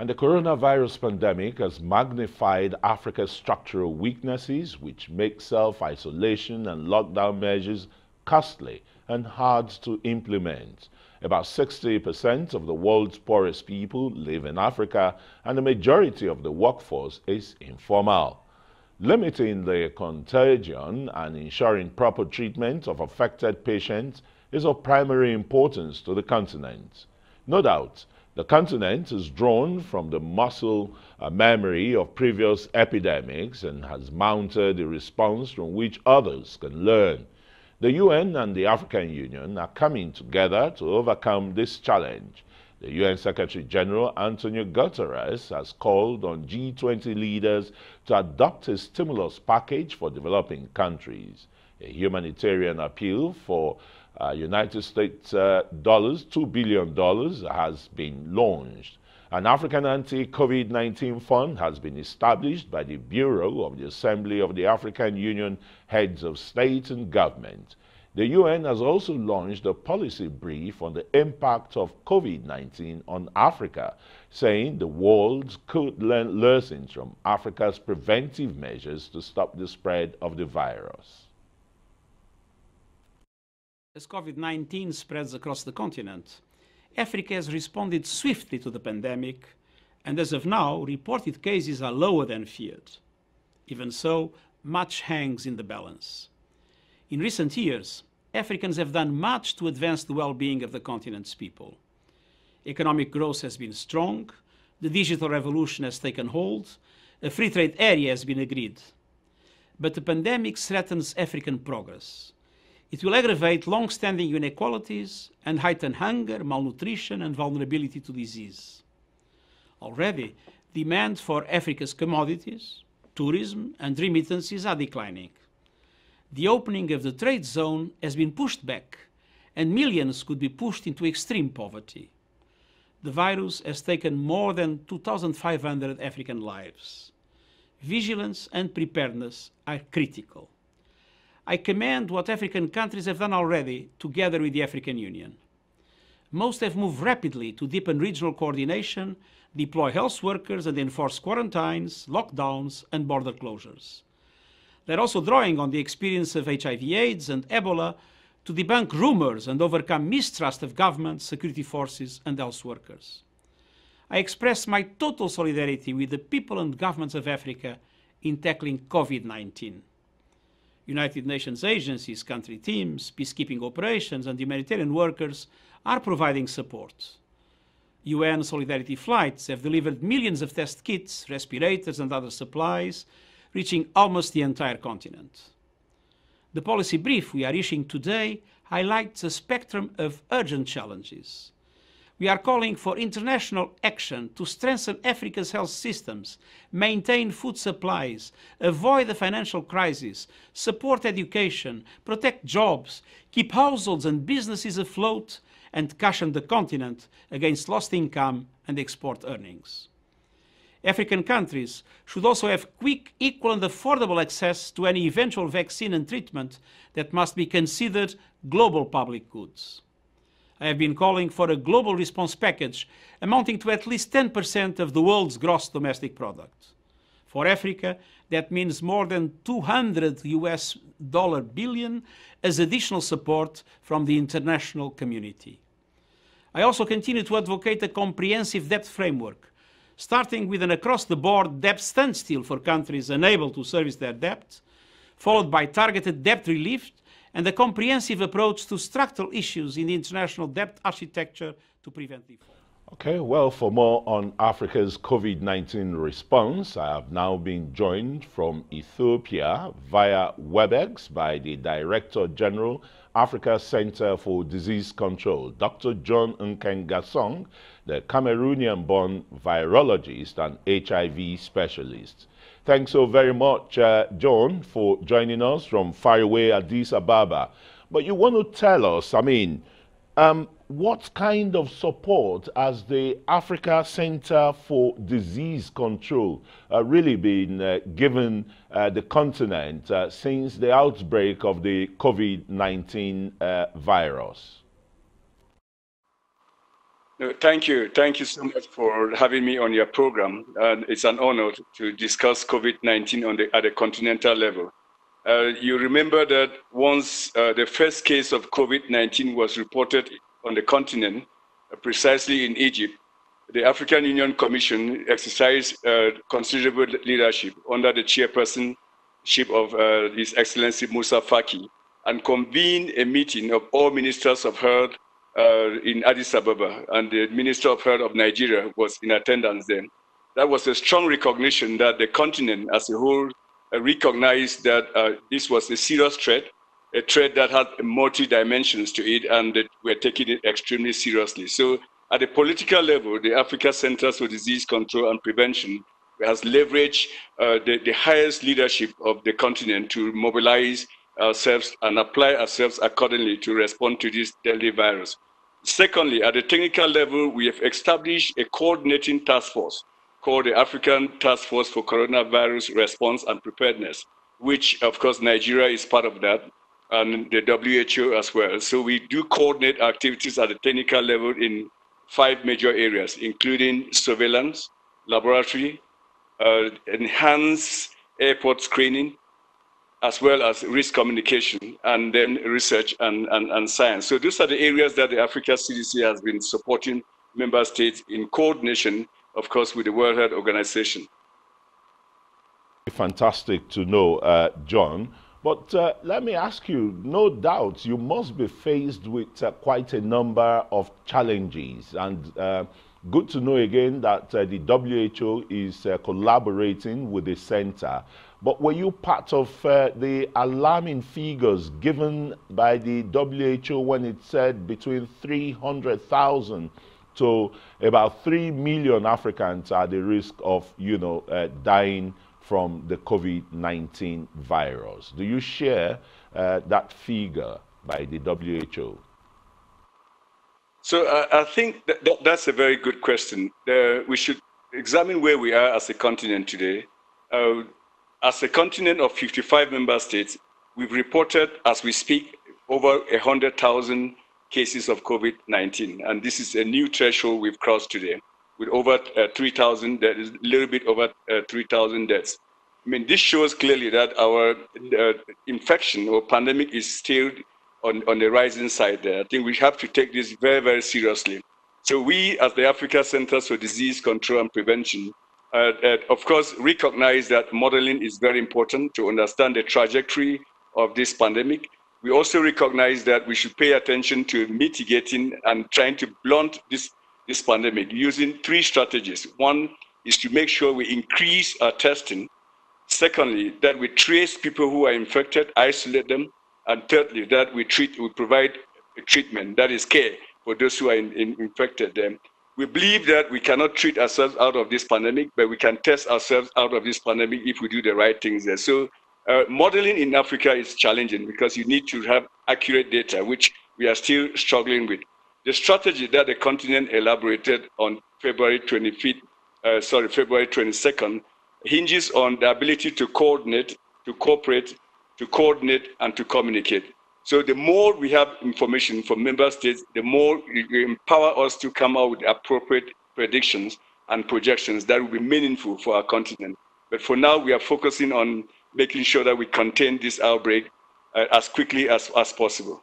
And the coronavirus pandemic has magnified Africa's structural weaknesses, which make self-isolation and lockdown measures costly and hard to implement. About 60% of the world's poorest people live in Africa, and the majority of the workforce is informal. Limiting the contagion and ensuring proper treatment of affected patients is of primary importance to the continent. No doubt, the continent is drawn from the muscle uh, memory of previous epidemics and has mounted a response from which others can learn. The UN and the African Union are coming together to overcome this challenge. The UN Secretary General Antonio Guterres has called on G20 leaders to adopt a stimulus package for developing countries. A humanitarian appeal for uh, United States uh, dollars, $2 billion has been launched. An African anti-COVID-19 fund has been established by the Bureau of the Assembly of the African Union Heads of State and Government. The UN has also launched a policy brief on the impact of COVID-19 on Africa, saying the world could learn lessons from Africa's preventive measures to stop the spread of the virus as COVID-19 spreads across the continent, Africa has responded swiftly to the pandemic, and as of now, reported cases are lower than feared. Even so, much hangs in the balance. In recent years, Africans have done much to advance the well-being of the continent's people. Economic growth has been strong, the digital revolution has taken hold, a free trade area has been agreed. But the pandemic threatens African progress. It will aggravate long-standing inequalities and heighten hunger, malnutrition and vulnerability to disease. Already, demand for Africa's commodities, tourism and remittances are declining. The opening of the trade zone has been pushed back and millions could be pushed into extreme poverty. The virus has taken more than 2,500 African lives. Vigilance and preparedness are critical. I commend what African countries have done already together with the African Union. Most have moved rapidly to deepen regional coordination, deploy health workers and enforce quarantines, lockdowns and border closures. They're also drawing on the experience of HIV AIDS and Ebola to debunk rumors and overcome mistrust of governments, security forces and health workers. I express my total solidarity with the people and governments of Africa in tackling COVID-19. United Nations agencies, country teams, peacekeeping operations, and humanitarian workers are providing support. UN Solidarity flights have delivered millions of test kits, respirators, and other supplies, reaching almost the entire continent. The policy brief we are issuing today highlights a spectrum of urgent challenges we are calling for international action to strengthen Africa's health systems, maintain food supplies, avoid the financial crisis, support education, protect jobs, keep households and businesses afloat, and cushion the continent against lost income and export earnings. African countries should also have quick, equal and affordable access to any eventual vaccine and treatment that must be considered global public goods. I have been calling for a global response package amounting to at least 10% of the world's gross domestic product. For Africa, that means more than 200 US dollar billion as additional support from the international community. I also continue to advocate a comprehensive debt framework, starting with an across-the-board debt standstill for countries unable to service their debt, followed by targeted debt relief and a comprehensive approach to structural issues in the international debt architecture to prevent default. Okay, well, for more on Africa's COVID-19 response, I have now been joined from Ethiopia via WebEx by the Director General, Africa Center for Disease Control, Dr. John Nkengasong, the Cameroonian-born virologist and HIV specialist. Thanks so very much, uh, John, for joining us from faraway Addis Ababa. But you want to tell us, I mean, um, what kind of support has the Africa Center for Disease Control uh, really been uh, given uh, the continent uh, since the outbreak of the COVID-19 uh, virus? Thank you. Thank you so much for having me on your program. And it's an honor to discuss COVID-19 on the, at the continental level. Uh, you remember that once uh, the first case of COVID-19 was reported on the continent, uh, precisely in Egypt, the African Union Commission exercised uh, considerable leadership under the chairpersonship of uh, His Excellency Moussa Faki and convened a meeting of all ministers of health uh, in Addis Ababa, and the Minister of Health of Nigeria was in attendance then. That was a strong recognition that the continent as a whole uh, recognized that uh, this was a serious threat, a threat that had multi dimensions to it, and that we're taking it extremely seriously. So, at the political level, the Africa Centers for Disease Control and Prevention has leveraged uh, the, the highest leadership of the continent to mobilize ourselves and apply ourselves accordingly to respond to this deadly virus. Secondly, at the technical level, we have established a coordinating task force called the African Task Force for Coronavirus Response and Preparedness, which, of course, Nigeria is part of that, and the WHO as well. So we do coordinate activities at the technical level in five major areas, including surveillance, laboratory, uh, enhanced airport screening, as well as risk communication and then research and, and, and science. So those are the areas that the Africa CDC has been supporting member states in coordination, of course, with the World Health Organization. Fantastic to know, uh, John. But uh, let me ask you, no doubt you must be faced with uh, quite a number of challenges. And uh, good to know again that uh, the WHO is uh, collaborating with the center. But were you part of uh, the alarming figures given by the WHO when it said between 300,000 to about 3 million Africans are at the risk of, you know, uh, dying from the COVID-19 virus? Do you share uh, that figure by the WHO? So uh, I think that, that, that's a very good question. we should examine where we are as a continent today. Uh, as a continent of 55 member states, we've reported, as we speak, over 100,000 cases of COVID 19. And this is a new threshold we've crossed today with over uh, 3,000, that is a little bit over uh, 3,000 deaths. I mean, this shows clearly that our uh, infection or pandemic is still on, on the rising side there. I think we have to take this very, very seriously. So, we, as the Africa Centers for Disease Control and Prevention, uh, uh, of course, recognize that modeling is very important to understand the trajectory of this pandemic. We also recognize that we should pay attention to mitigating and trying to blunt this, this pandemic using three strategies. One is to make sure we increase our testing. Secondly, that we trace people who are infected, isolate them. And thirdly, that we treat, we provide treatment, that is care for those who are in, in infected. them. We believe that we cannot treat ourselves out of this pandemic, but we can test ourselves out of this pandemic if we do the right things there. So uh, modeling in Africa is challenging because you need to have accurate data, which we are still struggling with. The strategy that the continent elaborated on February 25th, uh, sorry, February 22nd, hinges on the ability to coordinate, to cooperate, to coordinate, and to communicate. So the more we have information from member states, the more you empower us to come out with appropriate predictions and projections that will be meaningful for our continent. But for now, we are focusing on making sure that we contain this outbreak uh, as quickly as, as possible.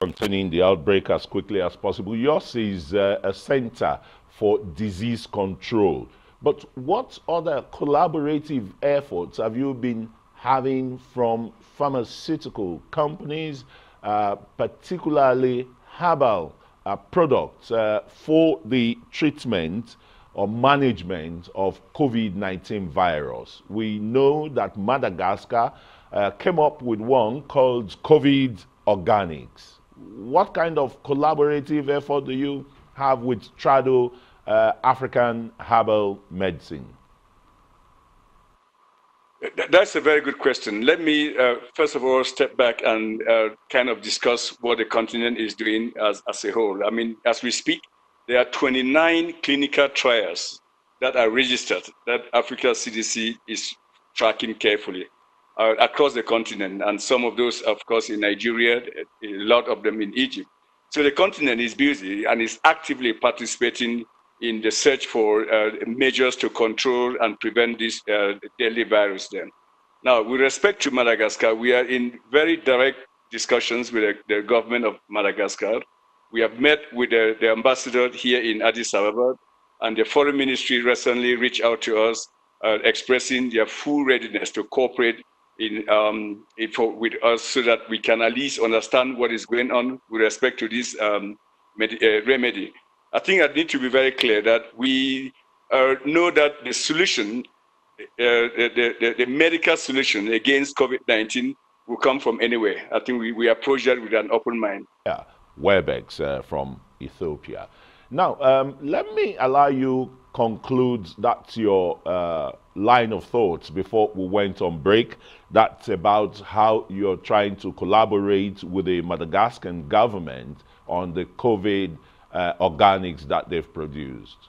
Containing the outbreak as quickly as possible. Yours is uh, a center for disease control. But what other collaborative efforts have you been having from pharmaceutical companies, uh, particularly herbal uh, products uh, for the treatment or management of COVID-19 virus. We know that Madagascar uh, came up with one called COVID Organics. What kind of collaborative effort do you have with Trado uh, African Herbal Medicine? That's a very good question. Let me uh, first of all step back and uh, kind of discuss what the continent is doing as, as a whole. I mean, as we speak, there are 29 clinical trials that are registered that Africa CDC is tracking carefully uh, across the continent, and some of those, of course, in Nigeria, a lot of them in Egypt. So the continent is busy and is actively participating in the search for uh, measures to control and prevent this uh, deadly virus then. Now, with respect to Madagascar, we are in very direct discussions with the, the government of Madagascar. We have met with the, the, ambassador here in Addis Ababa, and the foreign ministry recently reached out to us, uh, expressing their full readiness to cooperate in, um, in for, with us so that we can at least understand what is going on with respect to this um, uh, remedy. I think I need to be very clear that we uh, know that the solution, uh, the, the, the, medical solution against COVID 19 will come from anywhere. I think we, we approach that with an open mind. Yeah, Webex uh, from Ethiopia. Now, um, let me allow you conclude that's your uh, line of thoughts before we went on break. That's about how you're trying to collaborate with the Madagascan government on the COVID uh, organics that they've produced.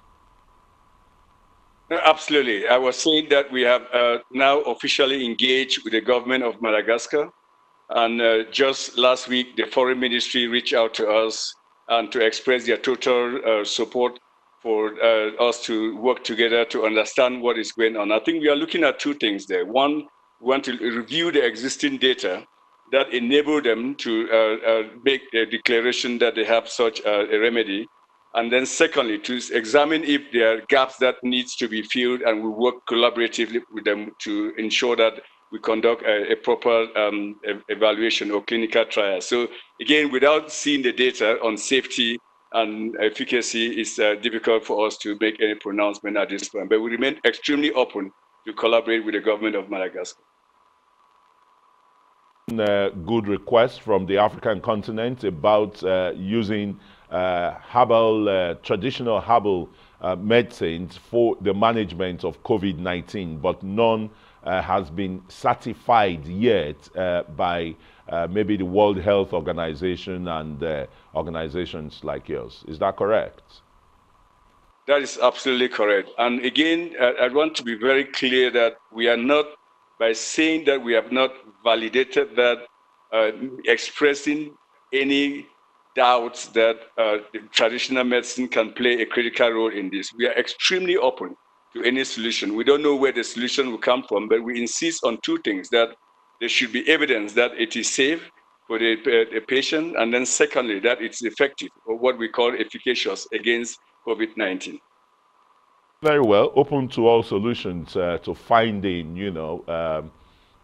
Absolutely. I was saying that we have uh, now officially engaged with the government of Madagascar. And uh, just last week, the foreign ministry reached out to us and to express their total uh, support for uh, us to work together to understand what is going on. I think we are looking at two things there. One, we want to review the existing data that enable them to uh, uh, make a declaration that they have such a remedy. And then secondly, to examine if there are gaps that needs to be filled and we work collaboratively with them to ensure that we conduct a, a proper um, evaluation or clinical trial. So again, without seeing the data on safety and efficacy, it's uh, difficult for us to make any pronouncement at this point. But we remain extremely open to collaborate with the government of Madagascar. Uh, good request from the African continent about uh, using uh, herbal, uh, traditional herbal uh, medicines for the management of COVID-19, but none uh, has been certified yet by maybe the World Health Organization and organizations like yours. Is that correct? That is absolutely correct. And again, I want to be very clear that we are not by saying that we have not validated that, uh, expressing any doubts that uh, traditional medicine can play a critical role in this. We are extremely open to any solution. We don't know where the solution will come from, but we insist on two things that there should be evidence that it is safe for the, uh, the patient, and then secondly, that it's effective, or what we call efficacious against COVID 19 very well open to all solutions uh, to finding, you know, um,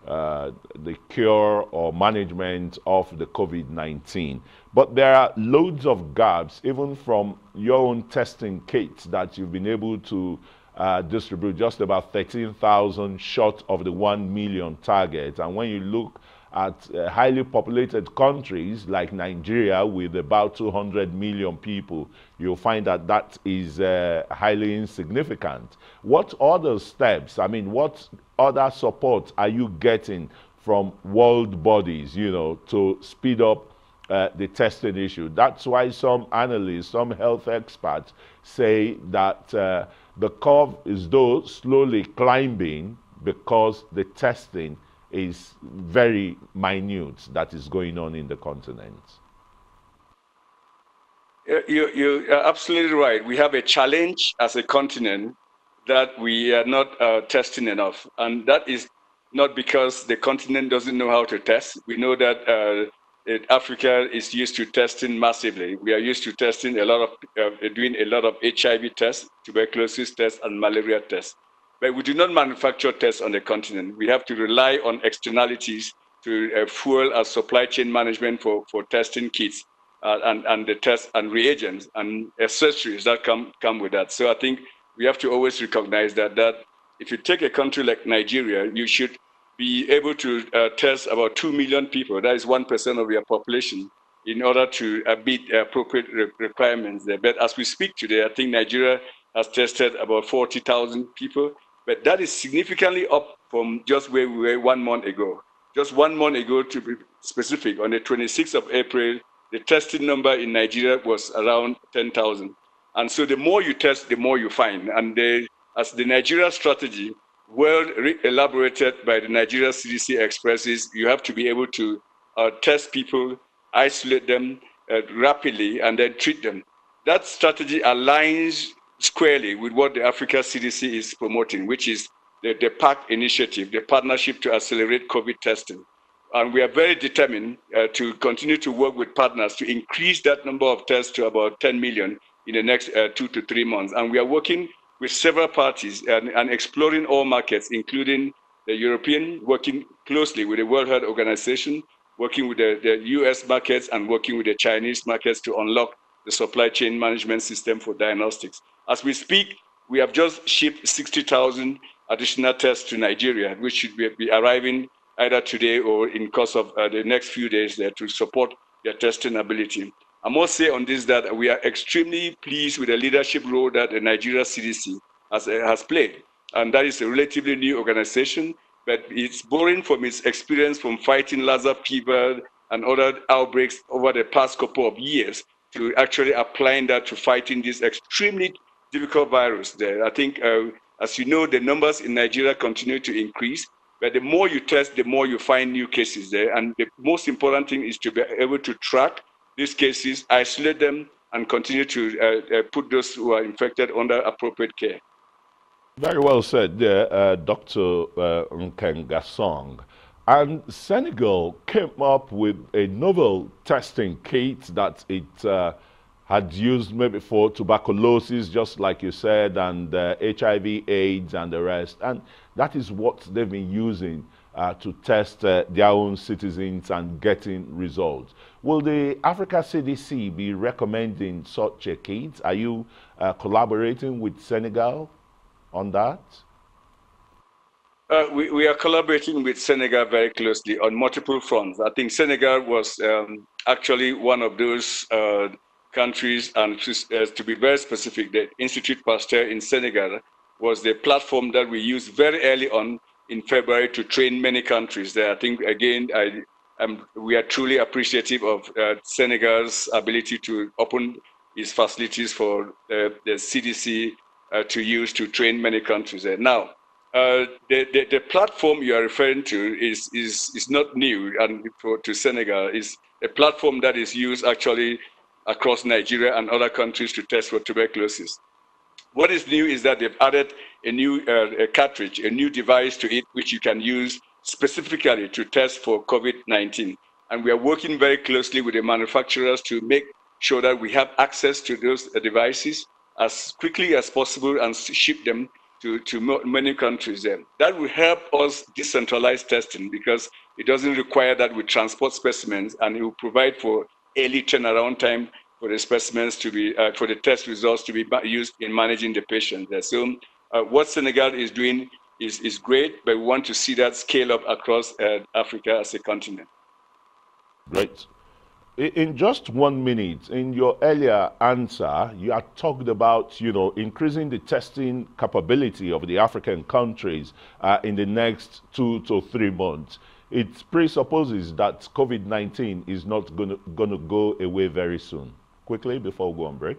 uh, the cure or management of the COVID-19. But there are loads of gaps, even from your own testing kits that you've been able to uh, distribute, just about 13,000 short of the 1 million target. And when you look at uh, highly populated countries like Nigeria with about 200 million people, you'll find that that is uh, highly insignificant. What other steps, I mean, what other support are you getting from world bodies, you know, to speed up uh, the testing issue? That's why some analysts, some health experts say that uh, the curve is though slowly climbing because the testing is very minute that is going on in the continent. You, you are absolutely right. We have a challenge as a continent that we are not uh, testing enough. And that is not because the continent doesn't know how to test. We know that uh, it, Africa is used to testing massively. We are used to testing a lot of, uh, doing a lot of HIV tests, tuberculosis tests, and malaria tests. But we do not manufacture tests on the continent. We have to rely on externalities to uh, fuel our supply chain management for, for testing kits uh, and, and the tests and reagents and accessories that come, come with that. So I think we have to always recognize that, that if you take a country like Nigeria, you should be able to uh, test about 2 million people. That is 1% of your population in order to uh, meet appropriate re- requirements there. But as we speak today, I think Nigeria has tested about 40,000 people but that is significantly up from just where we were one month ago. Just one month ago, to be specific, on the 26th of April, the testing number in Nigeria was around 10,000. And so the more you test, the more you find. And the, as the Nigeria strategy, well elaborated by the Nigeria CDC expresses, you have to be able to uh, test people, isolate them, uh, rapidly and then treat them. That strategy aligns squarely with what the Africa CDC is promoting, which is the, the PACT initiative, the Partnership to Accelerate COVID Testing. And we are very determined uh, to continue to work with partners to increase that number of tests to about 10 million in the next uh, two to three months. And we are working with several parties and, and exploring all markets, including the European, working closely with the World Health Organization, working with the, the US markets, and working with the Chinese markets to unlock the supply chain management system for diagnostics. As we speak, we have just shipped 60,000 additional tests to Nigeria, which should be, arriving either today or in course of uh, the next few days there to support their testing ability. I must say on this that we are extremely pleased with the leadership role that the Nigeria CDC has, uh, has played. And that is a relatively new organization, but it's borrowing from its experience from fighting Lassa fever and other outbreaks over the past couple of years to actually applying that to fighting this extremely difficult virus there. I think, uh, as you know, the numbers in Nigeria continue to increase, but the more you test, the more you find new cases there. And the most important thing is to be able to track these cases, isolate them, and continue to uh, uh, put those who are infected under appropriate care. Very well said uh, Dr. Uh, Nkengasong. And Senegal came up with a novel testing kit that it uh, had used maybe for tuberculosis, just like you said, and uh, HIV, AIDS, and the rest. And that is what they've been using uh, to test uh, their own citizens and getting results. Will the Africa CDC be recommending such a kit? Are you uh, collaborating with Senegal? on that? Uh, we, we are collaborating with Senegal very closely on multiple fronts. I think Senegal was um, actually one of those uh, countries, and to, uh, to, be very specific, the Institute Pasteur in Senegal was the platform that we used very early on in February to train many countries there. I think, again, I, we are truly appreciative of uh, Senegal's ability to open its facilities for uh, the CDC uh, to use to train many countries there. Now, uh, the, the, the, platform you are referring to is, is, is not new and for, to Senegal. is a platform that is used actually across Nigeria and other countries to test for tuberculosis. What is new is that they've added a new uh, a cartridge, a new device to it, which you can use specifically to test for COVID-19. And we are working very closely with the manufacturers to make sure that we have access to those uh, devices as quickly as possible and ship them to, to many countries there. That will help us decentralize testing because it doesn't require that we transport specimens and it will provide for early turnaround time for the specimens to be, uh, for the test results to be used in managing the patient there. So uh, what Senegal is doing is, is great, but we want to see that scale up across uh, Africa as a continent. Great. In just one minute, in your earlier answer, you had talked about, you know, increasing the testing capability of the African countries uh, in the next two to three months. It presupposes that COVID-19 is not going to go away very soon. Quickly, before we go on break.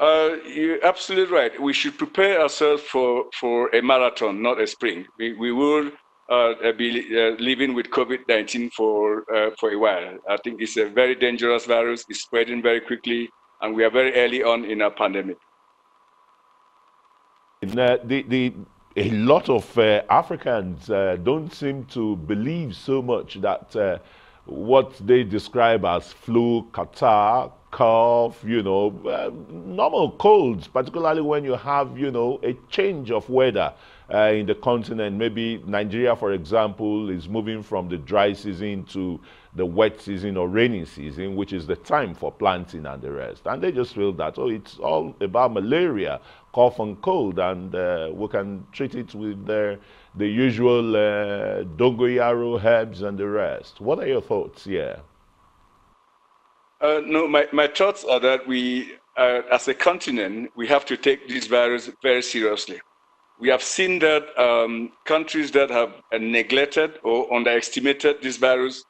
Uh, you're absolutely right. We should prepare ourselves for, for a marathon, not a sprint. We, we will uh, be uh, living with COVID-19 for uh, for a while. I think it's a very dangerous virus. It's spreading very quickly, and we are very early on in a pandemic. The, the, a lot of uh, Africans uh, don't seem to believe so much that uh, what they describe as flu, catarrh, cough, you know, normal colds, particularly when you have, you know, a change of weather uh, in the continent. Maybe Nigeria, for example, is moving from the dry season to the wet season or rainy season, which is the time for planting and the rest. And they just feel that, oh, it's all about malaria, cough and cold, and uh, we can treat it with the, the usual uh, dongoyaro herbs and the rest. What are your thoughts here? Uh, no, my, my thoughts are that we, uh, as a continent, we have to take this virus very seriously we have seen that um, countries that have neglected or underestimated this virus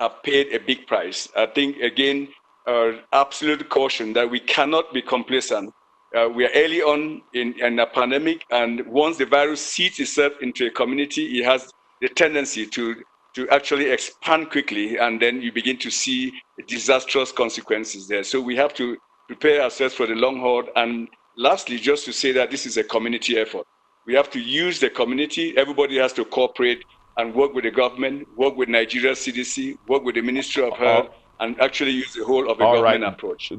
have paid a big price. I think, again, uh, absolute caution that we cannot be complacent. Uh, we are early on in, in, a pandemic, and once the virus seeds itself into a community, it has the tendency to to actually expand quickly, and then you begin to see disastrous consequences there. So we have to prepare ourselves for the long haul. And lastly, just to say that this is a community effort. We have to use the community. Everybody has to cooperate and work with the government, work with Nigeria CDC, work with the Ministry of Health, and actually use the whole of a All government right. approach.